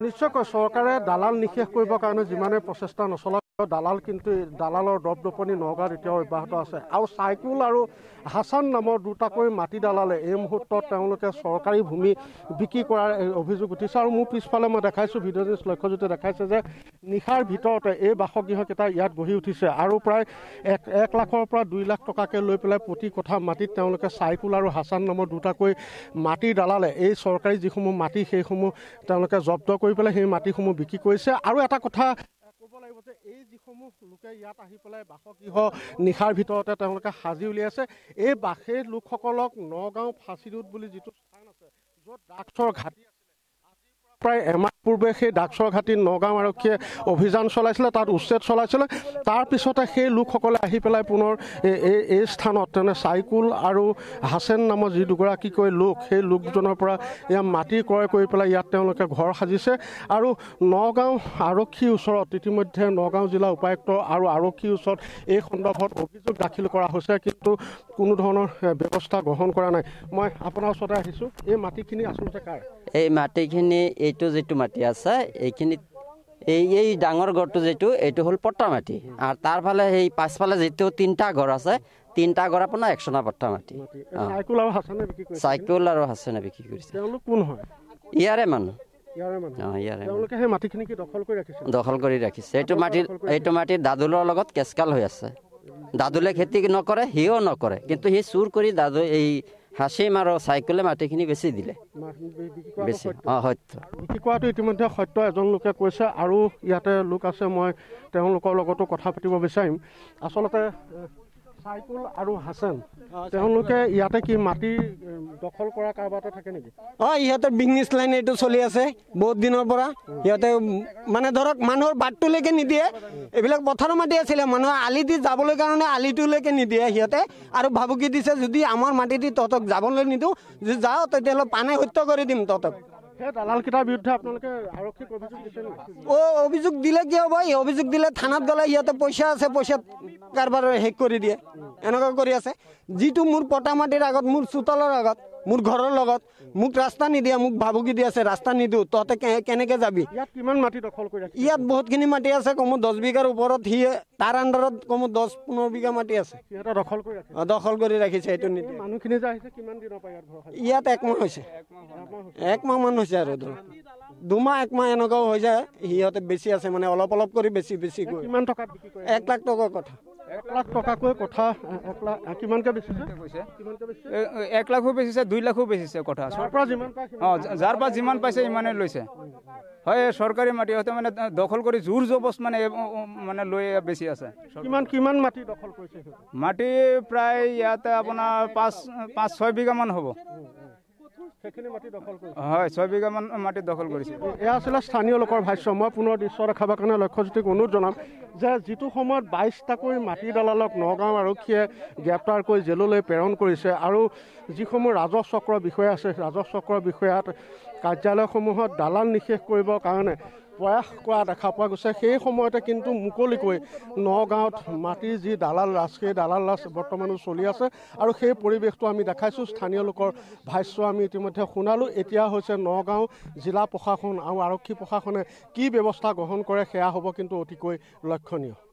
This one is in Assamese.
নিশ্চয়কৈ চৰকাৰে দালাল নিষেধ কৰিবৰ কাৰণে যিমানে প্ৰচেষ্টা নচলাওক দালাল কিন্তু দালালৰ দপদপনি নগাঁৱত এতিয়াও অব্যাহত আছে। আৰু চাইকুল আৰু হাছান নামৰ দুটাকৈ মাটি দালালে এই মুহূৰ্তত তেওঁলোকে চৰকাৰী ভূমি বিক্ৰী কৰাৰ অভিযোগ উঠিছে। আৰু মোৰ পিছফালে মই দেখাইছোঁ ভিডিঅ' নিউজ লক্ষ্যজ্যোতি দেখাইছে যে নিশাৰ ভিতৰতে এই বাসগৃহকেইটা ইয়াত গঢ়ি উঠিছে। আৰু প্ৰায় এক এক লাখৰ পৰা দুই লাখ টকাকৈ লৈ পেলাই প্ৰতি কথা মাটিত তেওঁলোকে চাইকুল আৰু হাছান নামৰ দুটাকৈ মাটিৰ দালালে এই চৰকাৰী যিসমূহ মাটি সেইসমূহ তেওঁলোকে জব্দ কৰি পেলাই সেই মাটিসমূহ বিক্ৰী কৰিছে। আৰু এটা কথা লাগিব যে এই যিসমূহ লোকে ইয়াত আহি পেলাই বাসগৃহ নিশাৰ ভিতৰতে তেওঁলোকে সাজি উলিয়াইছে এই বা সেই লোকসকলক নগাঁও ফাঁচি ৰোড বুলি যিটো স্থান আছে য'ত ড্ৰাগছৰ ঘাটি প্ৰায় এমাহ পূৰ্বে সেই ড্ৰাগছৰ ঘাটিত নগাঁও আৰক্ষীয়ে অভিযান চলাইছিলে তাত উচ্ছেদ চলাইছিলে। তাৰপিছতে সেই লোকসকলে আহি পেলাই পুনৰ এই- এই স্থানত তেনে চাইকুল আৰু হাছেন নামৰ যি দুগৰাকীকৈ লোক সেই লোক দুজনৰ পৰা ইয়াত মাটি ক্ৰয় কৰি পেলাই ইয়াত তেওঁলোকে ঘৰ সাজিছে। আৰু নগাঁও আৰক্ষীৰ ওচৰত ইতিমধ্যে নগাঁও জিলা উপায়ুক্ত আৰু আৰক্ষীৰ ওচৰত এই সন্দৰ্ভত অভিযোগ দাখিল কৰা হৈছে কিন্তু কোনো ধৰণৰ ব্যৱস্থা গ্ৰহণ কৰা নাই। মই আপোনাৰ ওচৰতে আহিছোঁ। এই মাটিখিনি আচলতে কাৰ? এই মাটিখিনি এইটো যিটো মাটি আছে এইখিনিত এই এই ডাঙৰ ঘৰটো যিটো এইটো হ'ল পট্টা মাটি। আৰু তাৰফালে সেই পাছফালে যিটো তিনিটা ঘৰ আছে তিনিটা ঘৰ আপোনাৰ একচনা পট্টা মাটি। চাইকুল আৰু হাছানে বিক্ৰী কৰিছে? ইয়াৰে মানুহ। দখল কৰি ৰাখিছে? দখল কৰি ৰাখিছে। এইটো মাটিৰ এইটো মাটিৰ দাদুলৰ লগত কেচকাল হৈ আছে। দাদুলে খেতি নকৰে সিও নকৰে। কিন্তু সি চুৰ কৰি দাদু এই হাচিম আৰু চাইকেলে মাটিখিনি বেছি দিলে। বেছি সত্য। অঁ সত্য। বিক্ৰী কৰাটো ইতিমধ্যে সত্য এজন লোকে কৈছে আৰু ইয়াতে লোক আছে মই তেওঁলোকৰ লগতো কথা পাতিব বিচাৰিম। আচলতে চাইকুল আৰু হাছেন তেওঁলোকে ইয়াতে কি মাটি দখল কৰা কাৰোবাতে থাকে নেকি? অঁ ইহঁতৰ বিজনেছ লাইন এইটো চলি আছে বহুত দিনৰ পৰা। সিহঁতে মানে ধৰক মানুহৰ বাটটোলৈকে নিদিয়ে। এইবিলাক পথাৰৰ মাটি আছিলে মানুহৰ আলি দি যাবলৈ কাৰণে আলিটোলৈকে নিদিয়ে সিহঁতে। আৰু ভাবুকি দিছে যদি আমাৰ মাটি দি তহঁতক যাবলৈ নিদিওঁ যদি যাওঁ তেতিয়াহ'লে পানে হত্যা কৰি দিম তহঁতক। সেই দালালকেইটাৰ বিৰুদ্ধে আপোনালোকে আৰক্ষীক অভিযোগ দিছে নেকি? অ' অভিযোগ দিলে কি হ'ব এই অভিযোগ দিলে থানাত গ'লে সিহঁতে পইচা আছে পইচাত কাৰোবাৰ শেষ কৰি দিয়ে। এনেকুৱা কৰি আছে। যিটো মোৰ পটা মাটিৰ আগত মোৰ চোতালৰ আগত মোৰ ঘৰৰ লগত মোক ৰাস্তা নিদিয়ে মোক ভাবুকি দি আছে ৰাস্তা নিদিওঁ তহঁতে কেনেকে যাবি? ইয়াত কিমান মাটি দখল কৰি ইয়াত বহুতখিনি মাটি আছে কমো দহ বিঘাৰ ওপৰত সি তাৰ আণ্ডাৰত কমো দহ পোন্ধৰ বিঘা মাটি আছে। দখল কৰি দখল কৰি ৰাখিছে এইটো নিদিয়ে মানুহখিনি ইয়াত একমাহ হৈছে। একমাহ মান হৈছে আৰু ধৰক দুমাহ একমাহ এনেকুৱাও হৈ যায় সিহঁতে বেছি আছে মানে অলপ অলপ কৰি বেছি বেছি এক লাখ টকাৰ কথা। এক লাখ টকাকৈ কথা এক লাখ কিমানকে বেচিছে? এক লাখো বেচিছে? দুই লাখো বেচিছে কথা। অঁ যাৰ পৰা যিমান পাইছে ইমানে লৈছে। হয় চৰকাৰী মাটি সিহঁতে মানে দখল কৰি জোৰ জবস্ত মানে মানে লৈ বেছি আছে। কিমান কিমান মাটি দখল কৰিছে মাটি প্ৰায় ইয়াতে আপোনাৰ পাঁচ পাঁচ ছয় বিঘামান হ'ব সেইখিনি মাটি দখল কৰিছে হয় ছয় বিঘামান মাটি দখল কৰিছে। এয়া আছিলে স্থানীয় লোকৰ ভাষ্য। মই পুনৰ দৃশ্য দেখাবৰ কাৰণে লক্ষ্যজ্যোতিক অনুৰোধ জনাম যে যিটো সময়ত বাইছটাকৈ মাটি দালালক নগাঁও আৰক্ষীয়ে গ্ৰেপ্তাৰ কৰি জেললৈ প্ৰেৰণ কৰিছে আৰু যিসমূহ ৰাজহ চক্ৰৰ বিষয়া আছে ৰাজহ চক্ৰৰ বিষয়াত কাৰ্যালয়সমূহত দালাল নিষেধ কৰিবৰ কাৰণে প্ৰয়াস কৰা দেখা পোৱা গৈছে। সেই সময়তে কিন্তু মুকলিকৈ নগাঁৱত মাটিৰ যি দালাল ৰাজ সেই দালাল ৰাজ বৰ্তমানো চলি আছে আৰু সেই পৰিৱেশটো আমি দেখাইছোঁ। স্থানীয় লোকৰ ভাষ্য আমি ইতিমধ্যে শুনালোঁ। এতিয়া হৈছে নগাঁও জিলা প্ৰশাসন আৰু আৰক্ষী প্ৰশাসনে কি ব্যৱস্থা গ্ৰহণ কৰে সেয়া হ'ব কিন্তু অতিকৈ লক্ষণীয়।